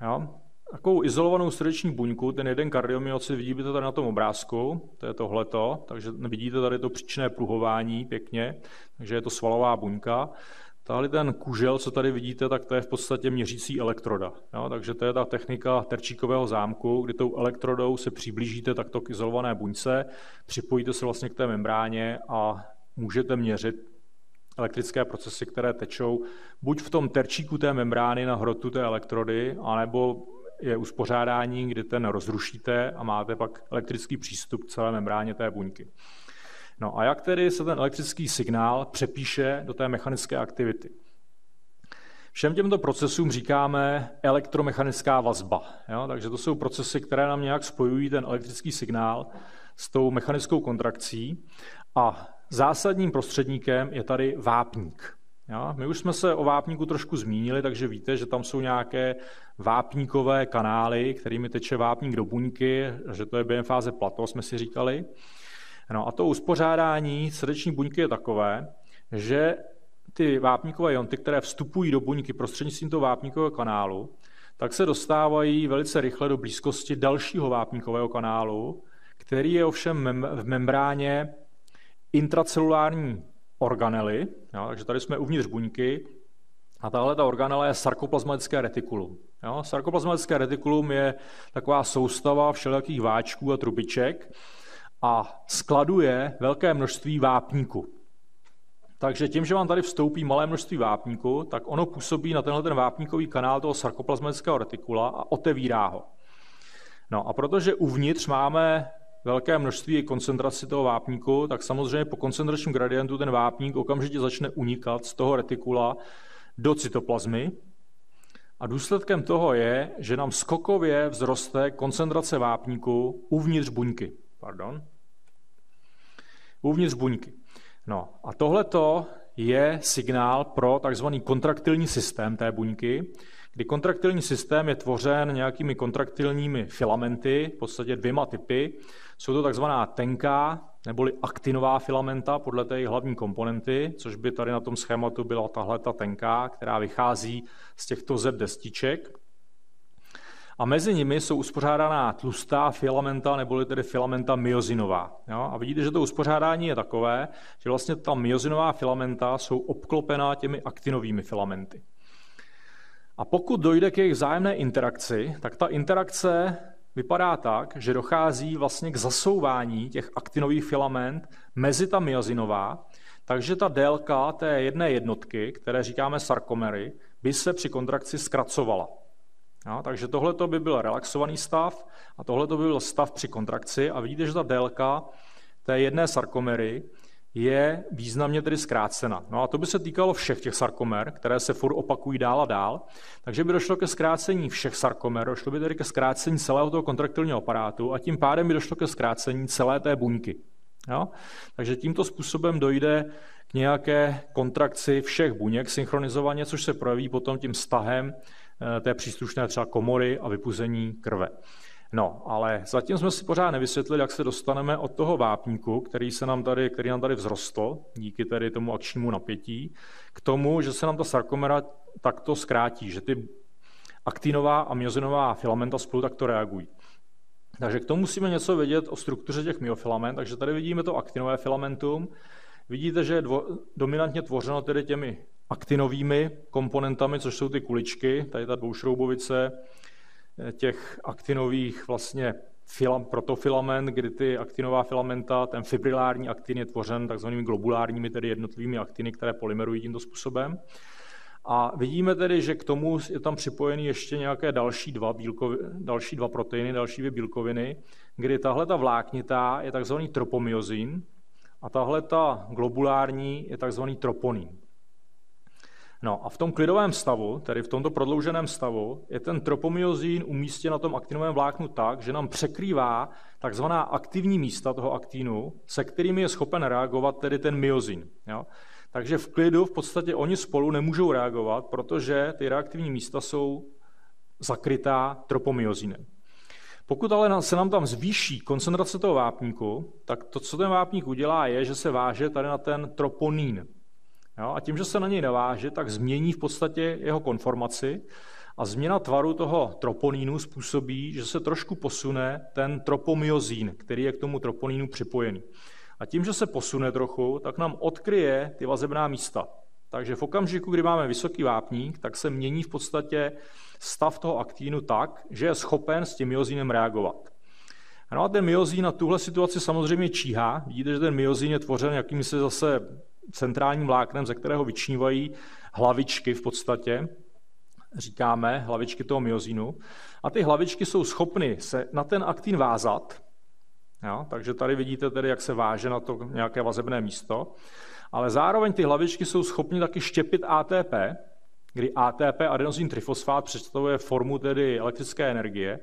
Jo? Takovou izolovanou srdeční buňku, ten jeden kardiomyocit, vidíte tady na tom obrázku, to je tohleto, takže vidíte tady to příčné pruhování pěkně, takže je to svalová buňka. Tahle ten kužel, co tady vidíte, tak to je v podstatě měřící elektroda. Jo? Takže to je ta technika terčíkového zámku, kdy tou elektrodou se přiblížíte takto k izolované buňce, připojíte se vlastně k té membráně a můžete měřit elektrické procesy, které tečou buď v tom terčíku té membrány na hrotu té elektrody, anebo je uspořádání, kdy ten rozrušíte a máte pak elektrický přístup k celé membráně té buňky. No a jak tedy se ten elektrický signál přepíše do té mechanické aktivity? Všem těmto procesům říkáme elektromechanická vazba. Jo? Takže to jsou procesy, které nám nějak spojují ten elektrický signál s tou mechanickou kontrakcí. A zásadním prostředníkem je tady vápník. Jo? My už jsme se o vápníku trošku zmínili, takže víte, že tam jsou nějaké vápníkové kanály, kterými teče vápník do buňky, že to je během fáze plato, jsme si říkali. No a to uspořádání srdeční buňky je takové, že ty vápníkové ionty, které vstupují do buňky prostřednictvím toho vápníkového kanálu, tak se dostávají velice rychle do blízkosti dalšího vápníkového kanálu, který je ovšem v membráně intracelulární organely, jo, takže tady jsme uvnitř buňky, a tahle ta organela je sarkoplazmatické retikulum. Jo, sarkoplazmatické retikulum je taková soustava všelijakých váčků a trubiček, a skladuje velké množství vápníku. Takže tím, že vám tady vstoupí malé množství vápníku, tak ono působí na tenhle ten vápníkový kanál toho sarkoplazmatického retikula a otevírá ho. No a protože uvnitř máme velké množství koncentraci toho vápníku, tak samozřejmě po koncentračním gradientu ten vápník okamžitě začne unikat z toho retikula do cytoplazmy. A důsledkem toho je, že nám skokově vzroste koncentrace vápníku uvnitř buňky. Pardon uvnitř buňky. No a tohleto je signál pro takzvaný kontraktilní systém té buňky, kdy kontraktilní systém je tvořen nějakými kontraktilními filamenty, v podstatě dvěma typy. Jsou to takzvaná tenká neboli aktinová filamenta podle té hlavní komponenty, což by tady na tom schématu byla tahle ta tenká, která vychází z těchto Z destiček a mezi nimi jsou uspořádaná tlustá filamenta, neboli tedy filamenta myozinová. Jo? A vidíte, že to uspořádání je takové, že vlastně ta myozinová filamenta jsou obklopená těmi aktinovými filamenty. A pokud dojde k jejich vzájemné interakci, tak ta interakce vypadá tak, že dochází vlastně k zasouvání těch aktinových filament mezi ta myozinová, takže ta délka té jedné jednotky, které říkáme sarkomery, by se při kontrakci zkracovala. Jo, takže tohle by byl relaxovaný stav a tohle by byl stav při kontrakci a vidíte, že ta délka té jedné sarkomery je významně tedy zkrácena. No a to by se týkalo všech těch sarkomer, které se furt opakují dál a dál. Takže by došlo ke zkrácení všech sarkomer, došlo by tedy ke zkrácení celého toho kontraktilního aparátu a tím pádem by došlo ke zkrácení celé té buňky. Jo? Takže tímto způsobem dojde k nějaké kontrakci všech buněk synchronizovaně, což se projeví potom tím stahem Eh, té příslušné třeba komory a vypuzení krve. No, ale zatím jsme si pořád nevysvětlili, jak se dostaneme od toho vápníku, který, se nám tady, který nám tady vzrostl, díky tedy tomu akčnímu napětí, k tomu, že se nám ta sarkomera takto zkrátí, že ty aktinová a myozinová filamenta spolu takto reagují. Takže k tomu musíme něco vědět o struktuře těch myofilament, takže tady vidíme to aktinové filamentum. Vidíte, že je dvo, dominantně tvořeno tedy těmi aktinovými komponentami, což jsou ty kuličky, tady ta dvoušroubovice těch aktinových vlastně filam, protofilament, kdy ty aktinová filamenta, ten fibrilární aktin je tvořen takzvanými globulárními, tedy jednotlivými aktiny, které polymerují tímto způsobem. A vidíme tedy, že k tomu je tam připojený ještě nějaké další dva, bílkovi, další dva proteiny, další dvě bílkoviny, kdy tahle ta vláknitá je takzvaný tropomyozin a tahle ta globulární je takzvaný troponín. No a v tom klidovém stavu, tedy v tomto prodlouženém stavu, je ten tropomyozín umístěn na tom aktinovém vláknu tak, že nám překrývá takzvaná aktivní místa toho aktínu, se kterými je schopen reagovat tedy ten myozin. Jo? Takže v klidu v podstatě oni spolu nemůžou reagovat, protože ty reaktivní místa jsou zakrytá tropomyozinem. Pokud ale se nám tam zvýší koncentrace toho vápníku, tak to, co ten vápník udělá, je, že se váže tady na ten troponín. Jo? A tím, že se na něj naváže, tak změní v podstatě jeho konformaci a změna tvaru toho troponínu způsobí, že se trošku posune ten tropomyozín, který je k tomu troponínu připojený. A tím, že se posune trochu, tak nám odkryje ty vazebná místa. Takže v okamžiku, kdy máme vysoký vápník, tak se mění v podstatě stav toho aktínu tak, že je schopen s tím myozínem reagovat. No a ten myozín na tuhle situaci samozřejmě číhá. Vidíte, že ten myozín je tvořen jakými se zase centrálním vláknem, ze kterého vyčnívají hlavičky v podstatě, říkáme, hlavičky toho myozínu. A ty hlavičky jsou schopny se na ten aktín vázat, jo? takže tady vidíte tedy, jak se váže na to nějaké vazebné místo, ale zároveň ty hlavičky jsou schopny taky štěpit ATP, kdy ATP, adenozín trifosfát, představuje formu tedy elektrické energie.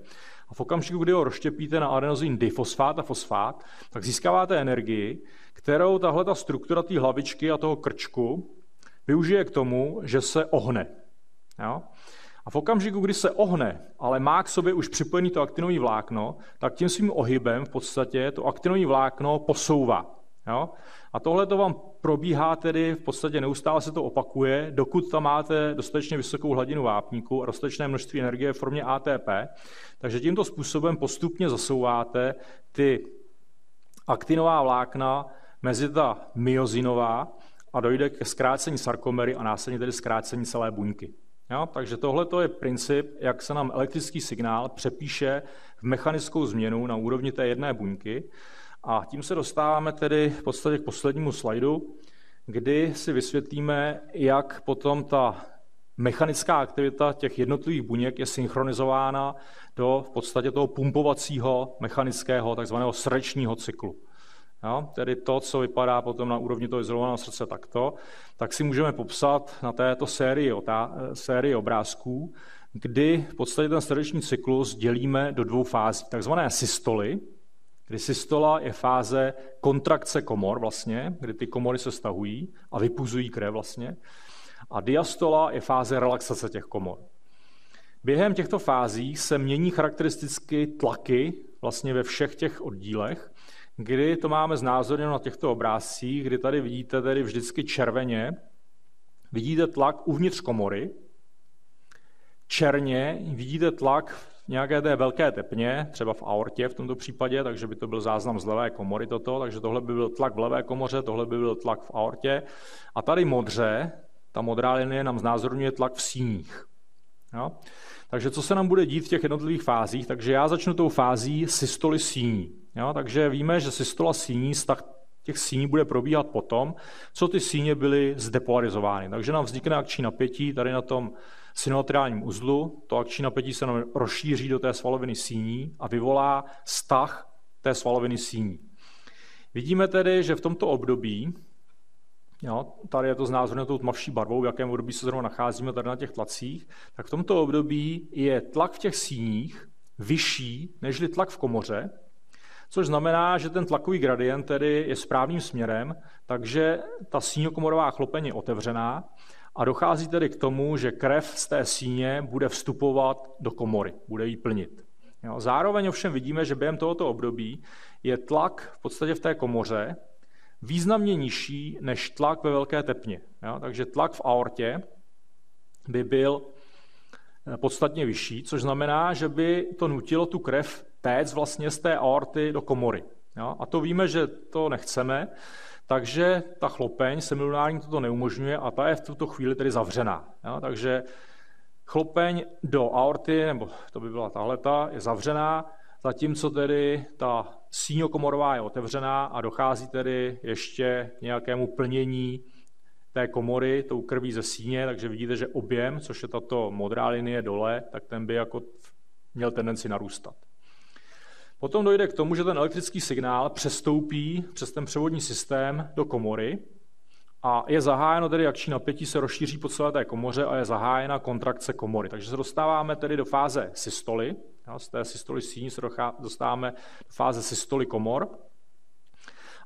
A v okamžiku, kdy ho rozštěpíte na adenozín difosfát a fosfát, tak získáváte energii, kterou tahle ta struktura té hlavičky a toho krčku využije k tomu, že se ohne. Jo? A v okamžiku, kdy se ohne, ale má k sobě už připojený to aktinový vlákno, tak tím svým ohybem v podstatě to aktinový vlákno posouvá. Jo? A tohle to vám probíhá tedy, v podstatě neustále se to opakuje, dokud tam máte dostatečně vysokou hladinu vápníku a dostatečné množství energie v formě ATP. Takže tímto způsobem postupně zasouváte ty aktinová vlákna mezi ta myozinová a dojde ke zkrácení sarkomery a následně tedy zkrácení celé buňky. Jo? Takže tohle je princip, jak se nám elektrický signál přepíše v mechanickou změnu na úrovni té jedné buňky. A tím se dostáváme tedy v podstatě k poslednímu slajdu, kdy si vysvětlíme, jak potom ta mechanická aktivita těch jednotlivých buněk je synchronizována do v podstatě toho pumpovacího mechanického takzvaného srdečního cyklu. Jo, tedy to, co vypadá potom na úrovni toho izolovaného srdce takto, tak si můžeme popsat na této sérii, ta, sérii obrázků, kdy v podstatě ten srdeční cyklus dělíme do dvou fází. Takzvané systoly, kdy systola je fáze kontrakce komor vlastně, kdy ty komory se stahují a vypuzují krev vlastně. A diastola je fáze relaxace těch komor. Během těchto fází se mění charakteristicky tlaky vlastně ve všech těch oddílech, kdy to máme znázorněno na těchto obrázcích, kdy tady vidíte tedy vždycky červeně, vidíte tlak uvnitř komory, černě vidíte tlak v nějaké té velké tepně, třeba v aortě v tomto případě, takže by to byl záznam z levé komory toto, takže tohle by byl tlak v levé komoře, tohle by byl tlak v aortě. A tady modře, ta modrá linie nám znázorňuje tlak v síních. Jo? Takže co se nám bude dít v těch jednotlivých fázích? Takže já začnu tou fází systoly síní. Jo? Takže víme, že systola síní, tak těch síní bude probíhat potom, co ty síně byly zdepolarizovány. Takže nám vznikne akční napětí tady na tom synolaterálním uzlu. To akční napětí se nám rozšíří do té svaloviny síní a vyvolá stah té svaloviny síní. Vidíme tedy, že v tomto období, jo, tady je to znázorněno tou tmavší barvou, v jakém období se zrovna nacházíme tady na těch tlacích, tak v tomto období je tlak v těch síních vyšší než tlak v komoře, což znamená, že ten tlakový gradient tedy je správným směrem, takže ta síňokomorová chlopeň je otevřená a dochází tedy k tomu, že krev z té síně bude vstupovat do komory, bude ji plnit. Jo. Zároveň ovšem vidíme, že během tohoto období je tlak v podstatě v té komoře významně nižší než tlak ve velké tepně. Jo. Takže tlak v aortě by byl eh, podstatně vyšší, což znamená, že by to nutilo tu krev téct vlastně z té aorty do komory. Jo? A to víme, že to nechceme, takže ta chlopeň semilunární toto neumožňuje a ta je v tuto chvíli tedy zavřená. Jo? Takže chlopeň do aorty, nebo to by byla tahleta, je zavřená zatímco tedy ta síňokomorová je otevřená a dochází tedy ještě k nějakému plnění té komory tou krví ze síně, takže vidíte, že objem, což je tato modrá linie dole, tak ten by jako měl tendenci narůstat. Potom dojde k tomu, že ten elektrický signál přestoupí přes ten převodní systém do komory a je zahájeno tedy akční napětí se rozšíří po celé té komoře a je zahájena kontrakce komory. Takže se dostáváme tedy do fáze systoly. Z té systoly síní se dostáváme do fáze systoly komor.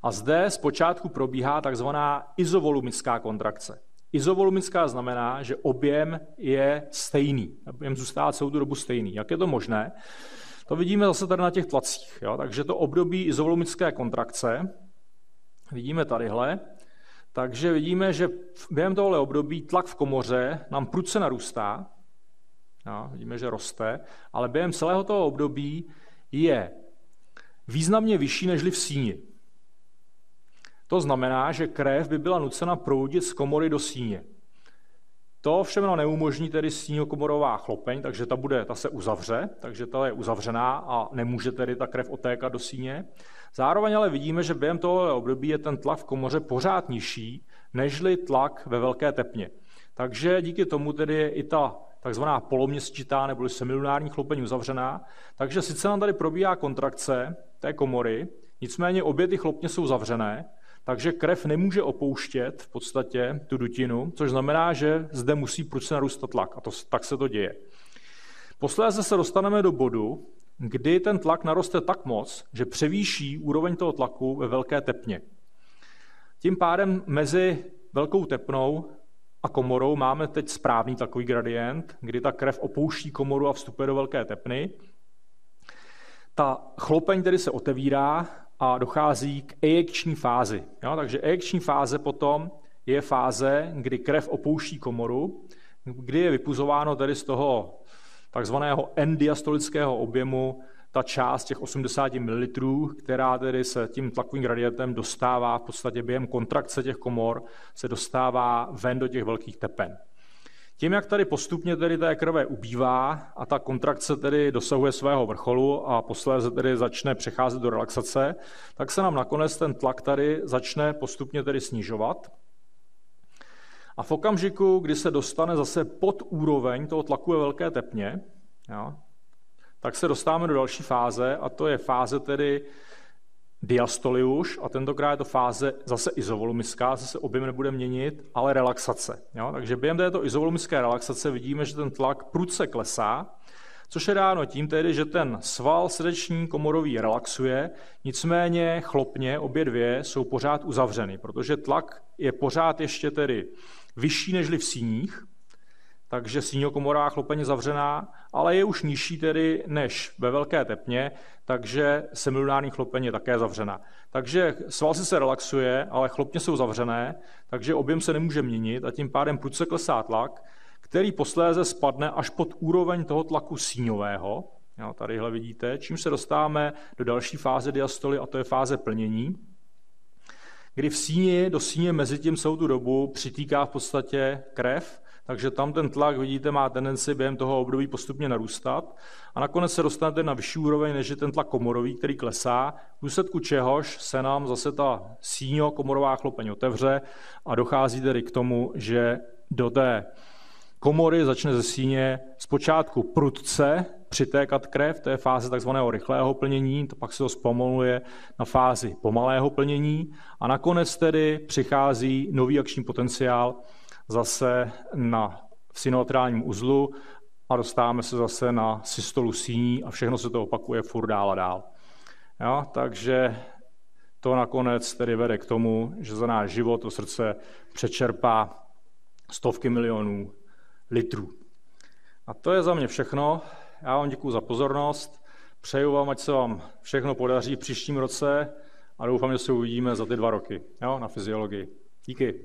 A zde zpočátku probíhá takzvaná izovolumická kontrakce. Izovolumická znamená, že objem je stejný. Objem zůstává celou tu dobu stejný. Jak je to možné? To vidíme zase tady na těch tlacích. Jo? Takže to období izovolumické kontrakce vidíme tadyhle. Takže vidíme, že během tohohle období tlak v komoře nám prudce narůstá. Jo? Vidíme, že roste. Ale během celého toho období je významně vyšší než v síni. To znamená, že krev by byla nucena proudit z komory do síně. To všem neumožní tedy síňokomorová chlopeň, takže ta, bude, ta se uzavře, takže ta je uzavřená a nemůže tedy ta krev otékat do síně. Zároveň ale vidíme, že během toho období je ten tlak v komoře pořád nižší, nežli tlak ve velké tepně. Takže díky tomu tedy je i ta takzvaná poloměstitá nebo semilunární chlopeň uzavřená. Takže sice nám tady probíhá kontrakce té komory, nicméně obě ty chlopně jsou zavřené, takže krev nemůže opouštět v podstatě tu dutinu, což znamená, že zde musí prudce narůstat tlak a to, tak se to děje. Posléze se dostaneme do bodu, kdy ten tlak naroste tak moc, že převýší úroveň toho tlaku ve velké tepně. Tím pádem mezi velkou tepnou a komorou máme teď správný takový gradient, kdy ta krev opouští komoru a vstupuje do velké tepny. Ta chlopeň tedy se otevírá a dochází k ejekční fázi. Jo? Takže ejekční fáze potom je fáze, kdy krev opouští komoru, kdy je vypuzováno tedy z toho takzvaného endiastolického objemu ta část těch 80 ml, která tedy se tím tlakovým gradientem dostává v podstatě během kontrakce těch komor, se dostává ven do těch velkých tepen. Tím, jak tady postupně tedy té krve ubývá a ta kontrakce tedy dosahuje svého vrcholu a posléze tedy začne přecházet do relaxace, tak se nám nakonec ten tlak tady začne postupně tedy snižovat. A v okamžiku, kdy se dostane zase pod úroveň toho tlaku ve velké tepně, jo, tak se dostáváme do další fáze a to je fáze tedy diastoly už a tentokrát je to fáze zase izovolumická, zase objem nebude měnit, ale relaxace. Jo? Takže během této izovolumické relaxace vidíme, že ten tlak prudce klesá, což je dáno tím tedy, že ten sval srdeční komorový relaxuje, nicméně chlopně obě dvě jsou pořád uzavřeny, protože tlak je pořád ještě tedy vyšší než v síních, takže síňokomorová chlopeň je zavřená, ale je už nižší tedy než ve velké tepně, takže semilunární chlopeň je také zavřená. Takže sval si se relaxuje, ale chlopně jsou zavřené, takže objem se nemůže měnit a tím pádem prudce klesá tlak, který posléze spadne až pod úroveň toho tlaku síňového. Jo, tadyhle vidíte, čím se dostáváme do další fáze diastoly, a to je fáze plnění, kdy v síni, do síně mezi tím celou tu dobu přitýká v podstatě krev, takže tam ten tlak, vidíte, má tendenci během toho období postupně narůstat a nakonec se dostanete na vyšší úroveň, než je ten tlak komorový, který klesá, v důsledku čehož se nám zase ta síňo komorová chlopeň otevře a dochází tedy k tomu, že do té komory začne ze síně zpočátku prudce přitékat krev, to je fáze takzvaného rychlého plnění, to pak se to zpomaluje na fázi pomalého plnění a nakonec tedy přichází nový akční potenciál, zase na synotrálním uzlu a dostáváme se zase na systolu síní a všechno se to opakuje furt dál a dál. Jo? Takže to nakonec tedy vede k tomu, že za náš život to srdce přečerpá stovky milionů litrů. A to je za mě všechno. Já vám děkuji za pozornost. Přeju vám, ať se vám všechno podaří v příštím roce a doufám, že se uvidíme za ty dva roky jo, na fyziologii. Díky.